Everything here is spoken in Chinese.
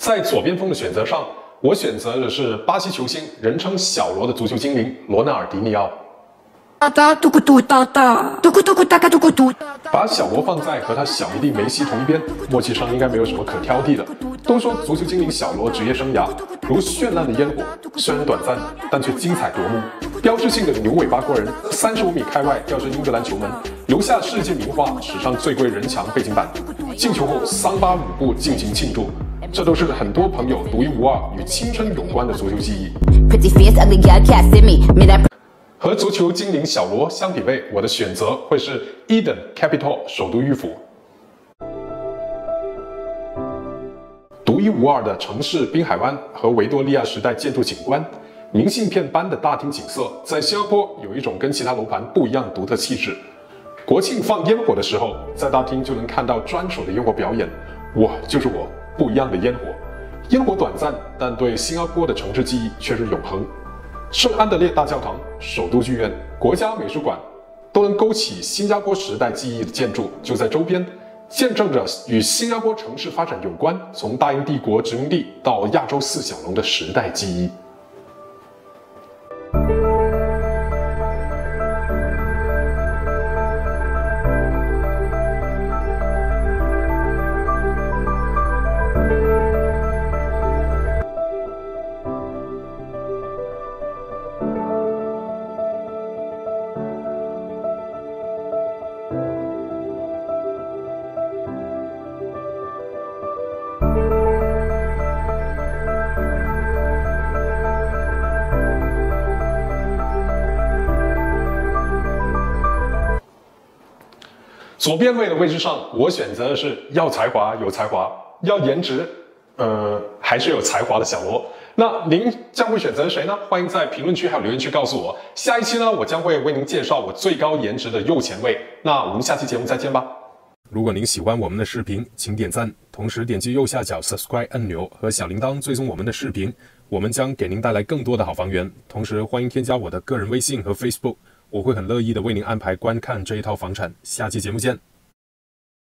在左边锋的选择上，我选择的是巴西球星，人称小罗的足球精灵罗纳尔迪尼奥。把小罗放在和他小迷弟梅西同一边，默契上应该没有什么可挑剔的。都说足球精灵小罗职业生涯如绚烂的烟火，虽然短暂，但却精彩夺目。标志性的牛尾巴过人，三十五米开外吊射英格兰球门，留下世界名画史上最贵人墙背景板。进球后桑巴舞步尽情庆祝，这都是很多朋友独一无二与青春有关的足球记忆。和足球精灵小罗相匹配，我的选择会是 Eden Capital 首都玉府。独一无二的城市滨海湾和维多利亚时代建筑景观，明信片般的大厅景色，在新加坡有一种跟其他楼盘不一样的独特气质。国庆放烟火的时候，在大厅就能看到专属的烟火表演。我就是我，不一样的烟火。烟火短暂，但对新加坡的城市记忆却是永恒。圣安德烈大教堂、首都剧院、国家美术馆，都能勾起新加坡时代记忆的建筑就在周边，见证着与新加坡城市发展有关，从大英帝国殖民地到亚洲四小龙的时代记忆。左边位的位置上，我选择的是要才华有才华，要颜值，呃，还是有才华的小罗。那您将会选择谁呢？欢迎在评论区还有留言区告诉我。下一期呢，我将会为您介绍我最高颜值的右前卫。那我们下期节目再见吧。如果您喜欢我们的视频，请点赞，同时点击右下角 subscribe 按钮和小铃铛追踪我们的视频，我们将给您带来更多的好房源。同时欢迎添加我的个人微信和 Facebook。我会很乐意的为您安排观看这一套房产，下期节目见。